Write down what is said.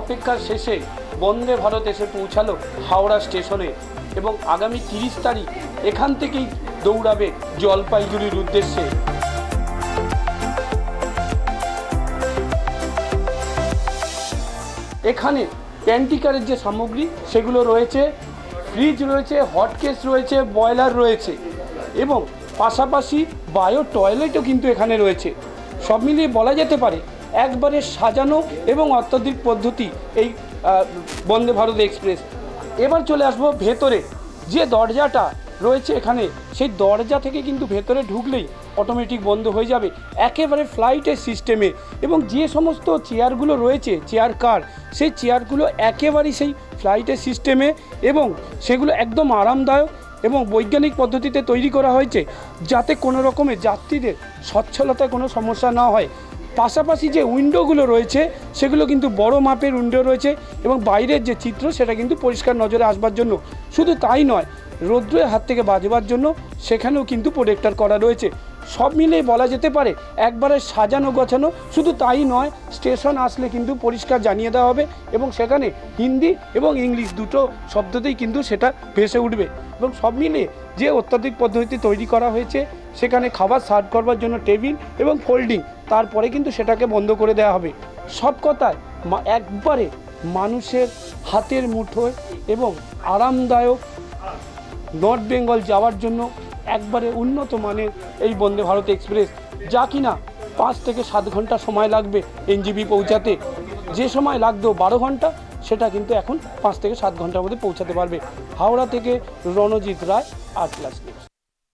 অপেক্ষার শেষে বন্দে ভারত এসে পৌঁছালো হাওড়া স্টেশনে এবং আগামী তিরিশ তারিখ এখান থেকেই দৌড়াবে জলপাইগুড়ির উদ্দেশ্যে। এখানে প্যান্টিকারের যে সামগ্রী, সেগুলো রয়েছে, ফ্রিজ রয়েছে হটকেস রয়েছে বয়লার রয়েছে এবং পাশাপাশি বায়ো টয়লেটও কিন্তু এখানে রয়েছে। সব মিলিয়ে বলা যেতে পারে একবারে সাজানো এবং অত্যাধিক পদ্ধতি এই বন্দে ভারত এক্সপ্রেস। এবার চলে আসব ভেতরে। যে দরজাটা রয়েছে এখানে, সেই দরজা থেকে কিন্তু ভেতরে ঢুকলেই অটোমেটিক বন্ধ হয়ে যাবে। একেবারে ফ্লাইটের সিস্টেমে এবং যে সমস্ত চেয়ারগুলো রয়েছে চেয়ার কার সেই চেয়ারগুলো একেবারেই সেই ফ্লাইটের সিস্টেমে এবং সেগুলো একদম আরামদায়ক এবং বৈজ্ঞানিক পদ্ধতিতে তৈরি করা হয়েছে, যাতে কোনো রকমের যাত্রীদের সচ্ছলতায় কোনো সমস্যা না হয়। পাশাপাশি যে উইন্ডোগুলো রয়েছে, সেগুলো কিন্তু বড় মাপের উইন্ডো রয়েছে এবং বাইরের যে চিত্র, সেটা কিন্তু পরিষ্কার নজরে আসবার জন্য। শুধু তাই নয়, রৌদ্রের হাত থেকে বাজবার জন্য সেখানেও কিন্তু প্রোটেক্টার করা রয়েছে। সব মিলিয়ে বলা যেতে পারে, একবারে সাজানো গোছানো, শুধু তাই নয়, স্টেশন আসলে কিন্তু পরিষ্কার জানিয়ে দেওয়া হবে এবং সেখানে হিন্দি এবং ইংলিশ দুটো শব্দতেই কিন্তু সেটা ভেসে উঠবে। এবং সব মিলিয়ে যে অত্যাধিক পদ্ধতি তৈরি করা হয়েছে, সেখানে খাবার সার্ভ করবার জন্য টেবিল এবং ফোল্ডিং তারপরে কিন্তু সেটাকে বন্ধ করে দেওয়া হবে। সব কথায় একবারে মানুষের হাতের মুঠোয় এবং আরামদায়ক নর্থ বেঙ্গল যাওয়ার জন্য একবারে উন্নত মানের এই বন্দে ভারত এক্সপ্রেস, যা কিনা পাঁচ থেকে সাত ঘণ্টা সময় লাগবে এনজিবি পৌঁছাতে। যে সময় লাগতো বারো ঘণ্টা, সেটা কিন্তু এখন পাঁচ থেকে সাত ঘণ্টার মধ্যে পৌঁছাতে পারবে। হাওড়া থেকে রণজিৎ রায় আট প্লাস নিউজ।